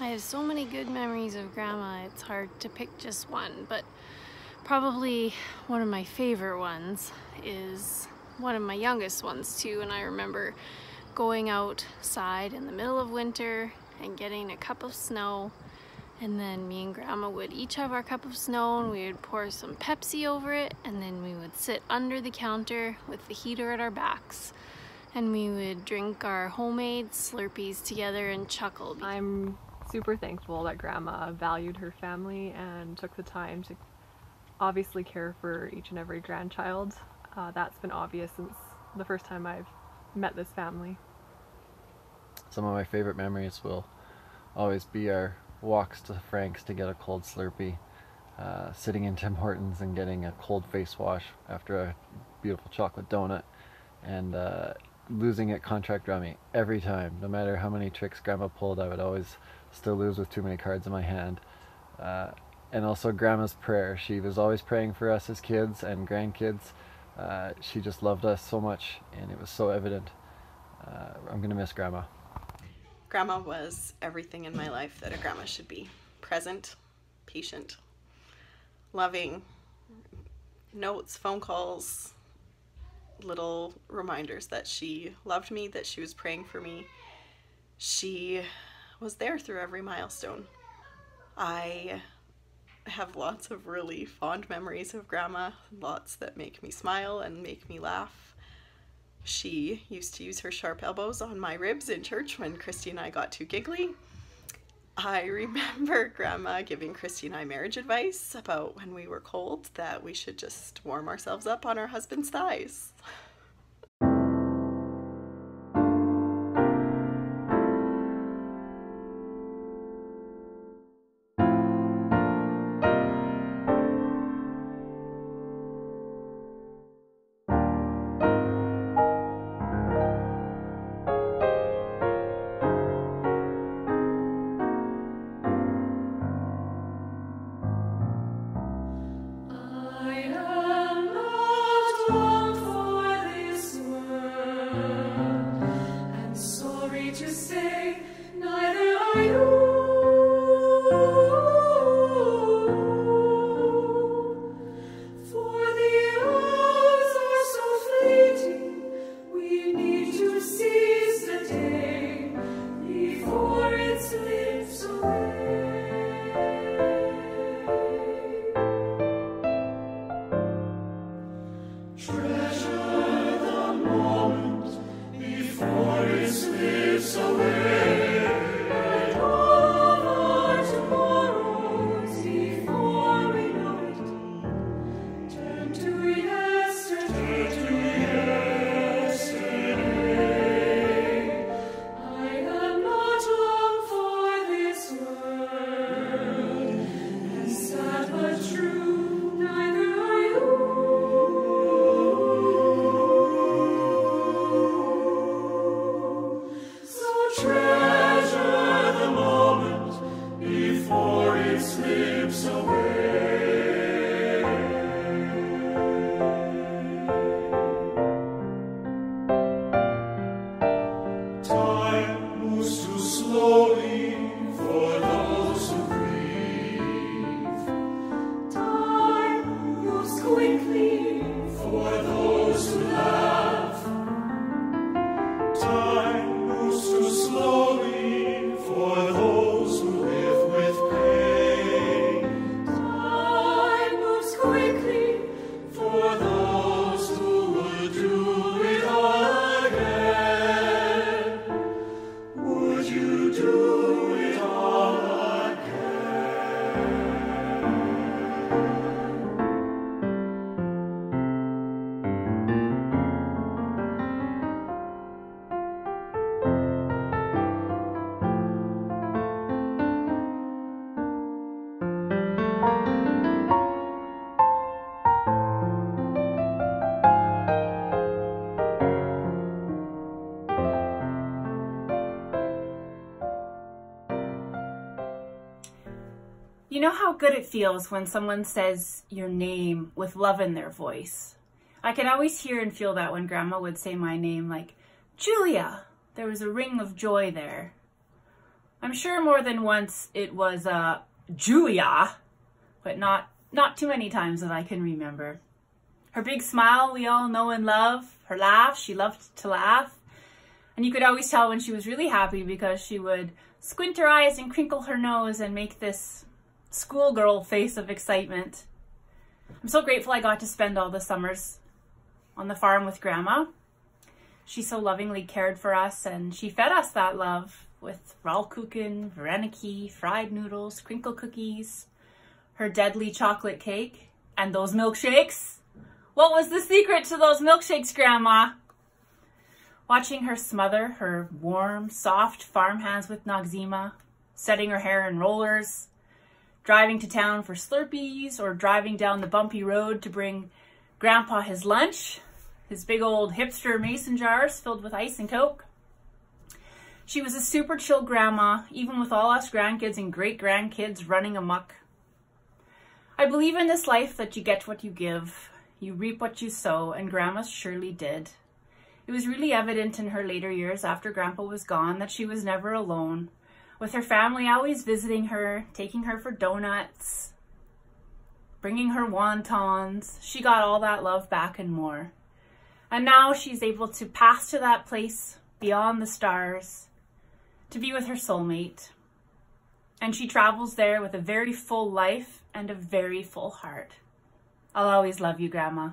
I have so many good memories of Grandma, it's hard to pick just one, but probably one of my favorite ones is one of my youngest ones too, and I remember going outside in the middle of winter and getting a cup of snow and then me and grandma would each have our cup of snow and we would pour some Pepsi over it and then we would sit under the counter with the heater at our backs and we would drink our homemade Slurpees together and chuckle. I'm super thankful that grandma valued her family and took the time to obviously care for each and every grandchild. Uh, that's been obvious since the first time I've met this family. Some of my favorite memories will always be our walks to Frank's to get a cold Slurpee, uh, sitting in Tim Hortons and getting a cold face wash after a beautiful chocolate donut, and uh, losing at contract rummy every time. No matter how many tricks Grandma pulled, I would always still lose with too many cards in my hand. Uh, and also Grandma's prayer. She was always praying for us as kids and grandkids. Uh, she just loved us so much, and it was so evident. Uh, I'm gonna miss Grandma. Grandma was everything in my life that a grandma should be. Present, patient, loving, notes, phone calls, little reminders that she loved me, that she was praying for me. She was there through every milestone. I have lots of really fond memories of grandma, lots that make me smile and make me laugh. She used to use her sharp elbows on my ribs in church when Christy and I got too giggly. I remember grandma giving Christy and I marriage advice about when we were cold that we should just warm ourselves up on our husband's thighs. You know how good it feels when someone says your name with love in their voice? I can always hear and feel that when Grandma would say my name, like, Julia. There was a ring of joy there. I'm sure more than once it was uh, Julia, but not, not too many times that I can remember. Her big smile we all know and love, her laugh, she loved to laugh. And you could always tell when she was really happy because she would squint her eyes and crinkle her nose and make this schoolgirl face of excitement. I'm so grateful I got to spend all the summers on the farm with Grandma. She so lovingly cared for us and she fed us that love with Rollkuchen, Vareniki, fried noodles, crinkle cookies, her deadly chocolate cake, and those milkshakes. What was the secret to those milkshakes, Grandma? Watching her smother her warm, soft farm hands with Noxzema, setting her hair in rollers, driving to town for Slurpees, or driving down the bumpy road to bring Grandpa his lunch, his big old hipster mason jars filled with ice and Coke. She was a super chill grandma, even with all us grandkids and great grandkids running amuck. I believe in this life that you get what you give, you reap what you sow, and Grandma surely did. It was really evident in her later years after Grandpa was gone that she was never alone, with her family always visiting her, taking her for donuts, bringing her wontons. She got all that love back and more. And now she's able to pass to that place beyond the stars to be with her soulmate. And she travels there with a very full life and a very full heart. I'll always love you, Grandma.